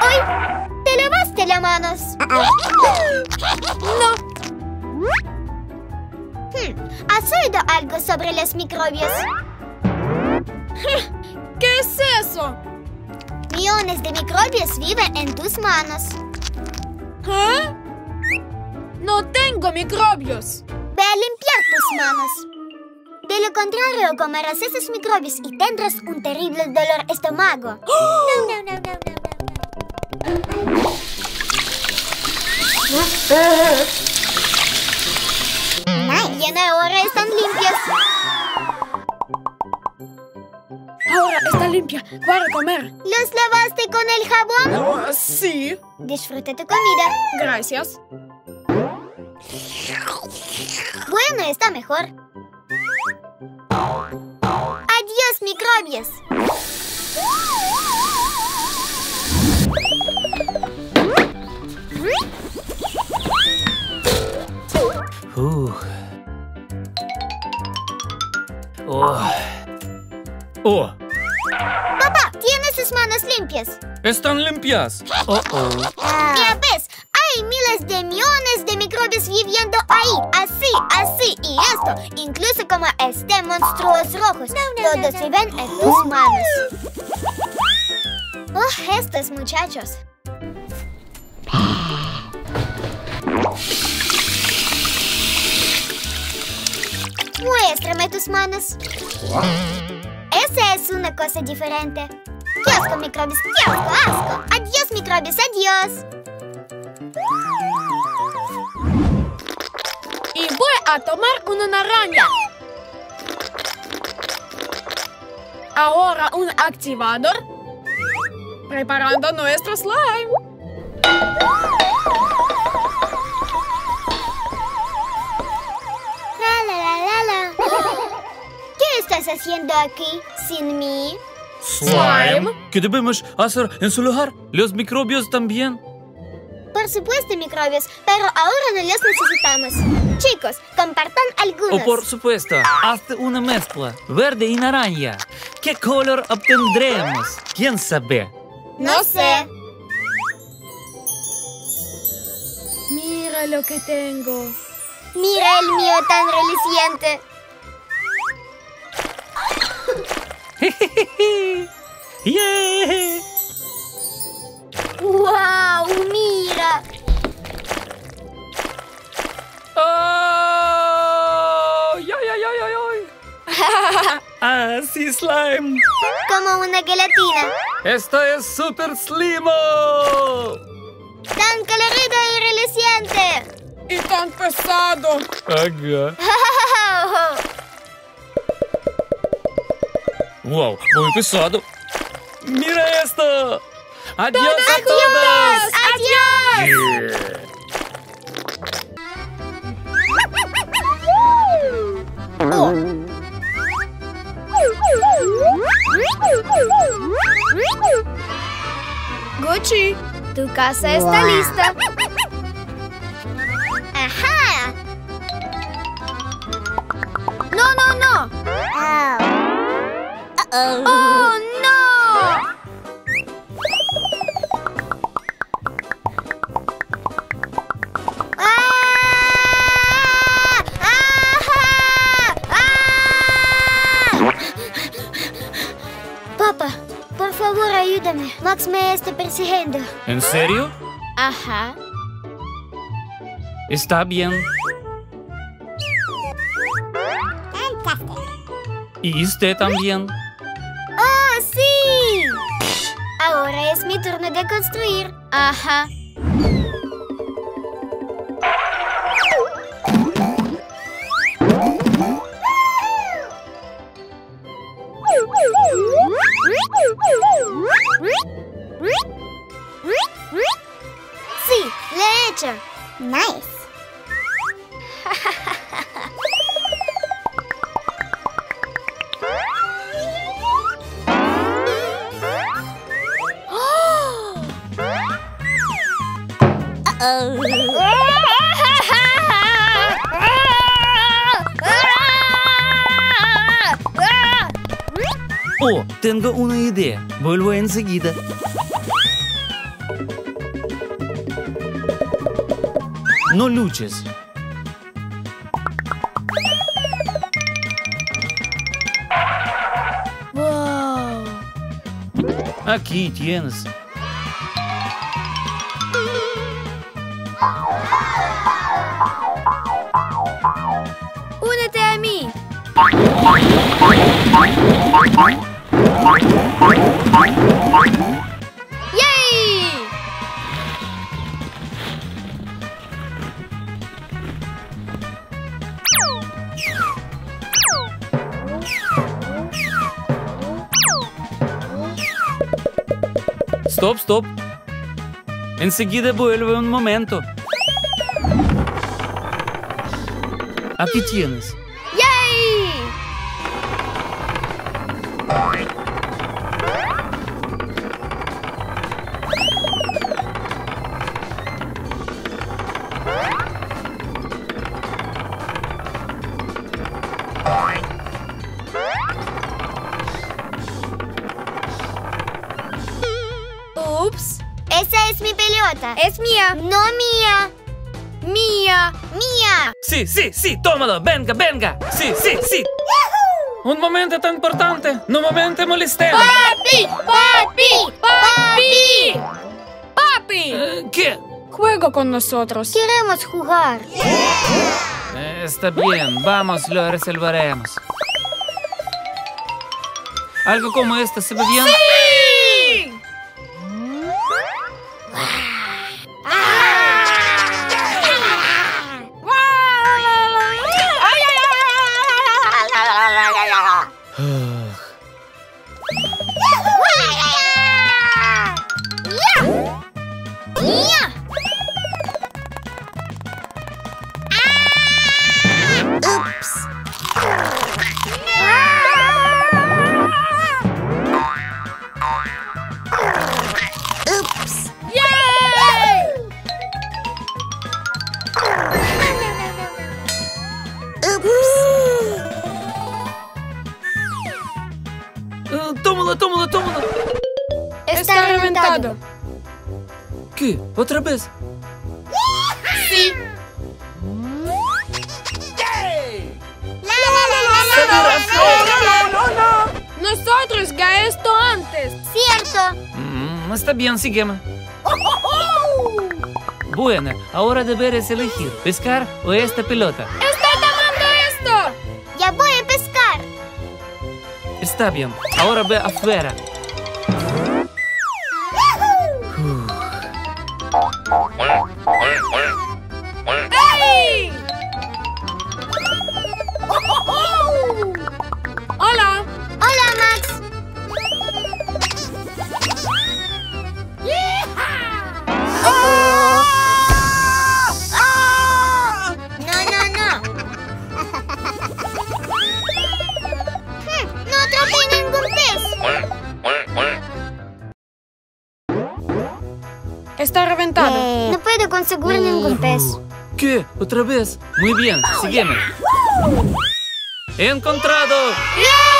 ¡Uy! ¡Te lavaste las manos! No. Hmm, ¿Has oído algo sobre los microbios? ¿Qué es eso? Millones de microbios viven en tus manos. ¿Ah? No tengo microbios. Ve a limpiar tus manos. De lo contrario, comerás esos microbios y tendrás un terrible dolor estómago. No, no, no, no, no, no. Y en ahora están limpias. Ahora está limpia para comer. ¿Los lavaste con el jabón? Ah, sí. Disfruta tu comida. Gracias. Bueno, está mejor. Adiós, microbios. Uh. Oh. Oh, Papá, tiene sus manos limpias. están limpias. Oh, oh. Ya ves, hay miles de millones de microbios viviendo ahí, así, así y esto, incluso como este monstruos rojos, todos viven en tus manos. Oh, estos muchachos. Muéstrame tus manos. Esa es una cosa diferente. ¡Qué asco, microbios! ¡Qué asco, asco! ¡Adiós, microbios! ¡Adiós! A tomar una naranja. Ahora un activador. Preparando nuestro slime. La, la, la, la, la. ¿Qué estás haciendo aquí sin mí? Slime. ¿Qué debemos hacer en su lugar? Los microbios también. Por supuesto, microbios, pero ahora no los necesitamos. Chicos, compartan algunos. O por supuesto, hazte una mezcla verde y naranja. ¿Qué color obtendremos? ¿Quién sabe? No sé. Mira lo que tengo. Mira el mío tan reluciente. ¡Yeah! ¡Wow! ¡Mira! ¡Ay, ay, ay, ay, ay! ¡Ah, sí, slime! Como una gelatina. ¡Esto es Super Slimo! ¡Tan colorido y releciente! ¡Y tan pesado! ¡Aga! ¡Wow! ¡Muy pesado! ¡Mira esto! ¡Adiós, ¡Adiós a todas! ¡Adiós! ¡Adiós! Yeah. Casa está lista. ¿En serio? Ajá. Está bien. ¿Y usted también? ¡Oh, sí! Ahora es mi turno de construir. Ajá. Oh, tenho uma ideia, vou idea. em seguida. No luches. Aqui Aquí tienes. ¡Yay! Stop, stop. Enseguida vuelve un momento. Aquí tienes. Ups, Esa es mi pelota. es mía. No mía. Mía. Mía. Sí, sí, sí, tómalo. Venga, venga. Sí, sí, sí. Un momento tan importante. No momento molestemos. ¡Papi! ¡Papi! ¡Papi! ¡Papi! Eh, ¿Qué? Juega con nosotros. Queremos jugar. Eh, Está bien, vamos, lo resolveremos. Algo como esto, ¿se ve bien? ¡Sí! Mm, está bien, sígueme. Bueno, ahora deberes elegir, pescar o esta pelota. ¡Está tomando esto! Ya voy a pescar. Está bien, ahora ve afuera. Está reventado. No puedo conseguir ningún pez. ¿Qué? ¿Otra vez? Muy bien, sígueme. ¡Encontrado! ¡Yeah!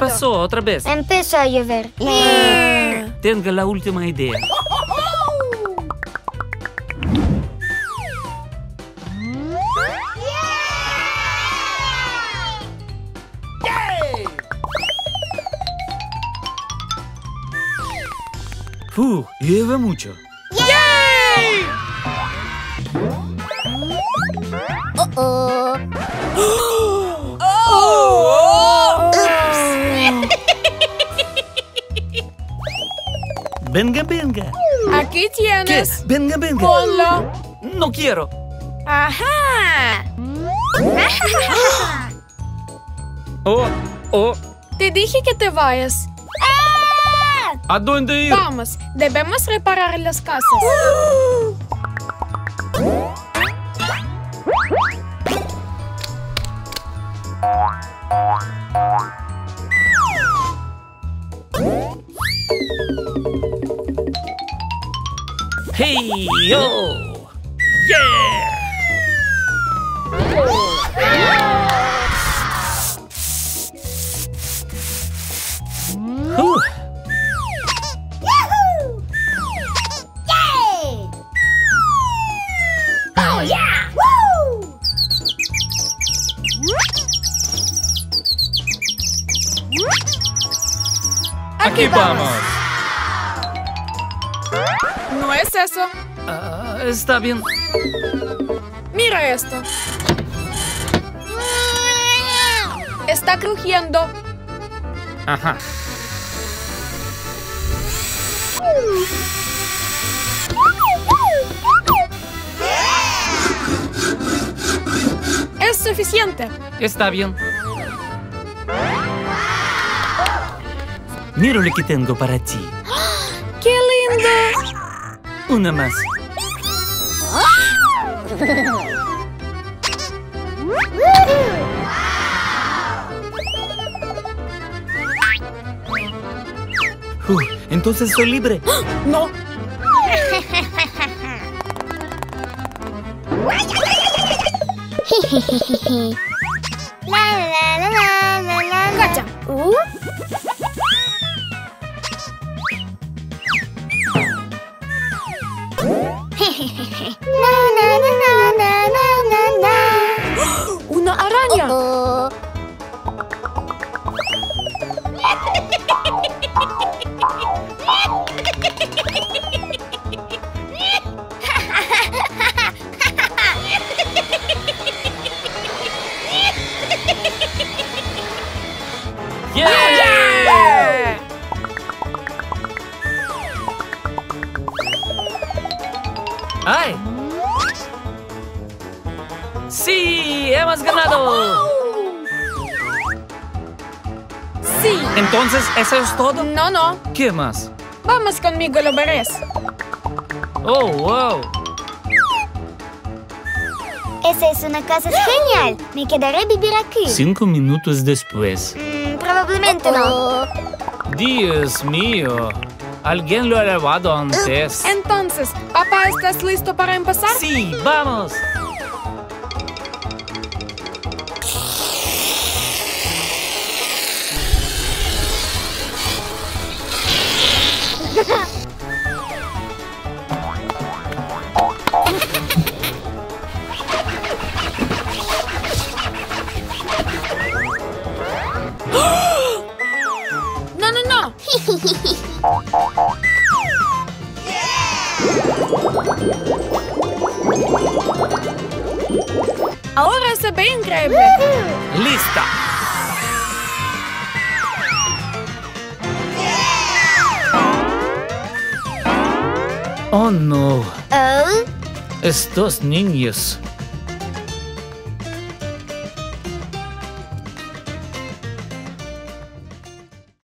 Pasó otra vez? Empezó a llover. Tengo la última idea. Fu, lleva mucho. ¡Yay! Oh, ¡Oh! Venga, venga. Aquí ¿Qué? tienes. Venga, venga. Ponlo. No quiero. Ajá. Oh, oh. Te dije que te vayas. ¿A dónde ir? Vamos, debemos reparar las casas. Hey, yo! Yeah! Whew. Yay! Oh yeah! Woo! Aquí vamos. Es eso. Ah, está bien. Mira esto. Está crujiendo. Ajá. Es suficiente. Está bien. Mira lo que tengo para ti. ¡Qué lindo! Una más. Uh, entonces soy libre. No. La la la la la la la. Cacha. Uh. Na Sí. Entonces, ¿eso es todo? No, no. ¿Qué más? Vamos conmigo, lo verás. ¡Oh, wow! Esa es una casa genial. Me quedaré a vivir aquí. Cinco minutos después. Mm, probablemente no. Dios mío. ¿Alguien lo ha lavado antes? Entonces, papá, ¿estás listo para empezar? Sí, vamos. Ahora se ve increíble. ¡Lista! Oh no, Oh. estos niños.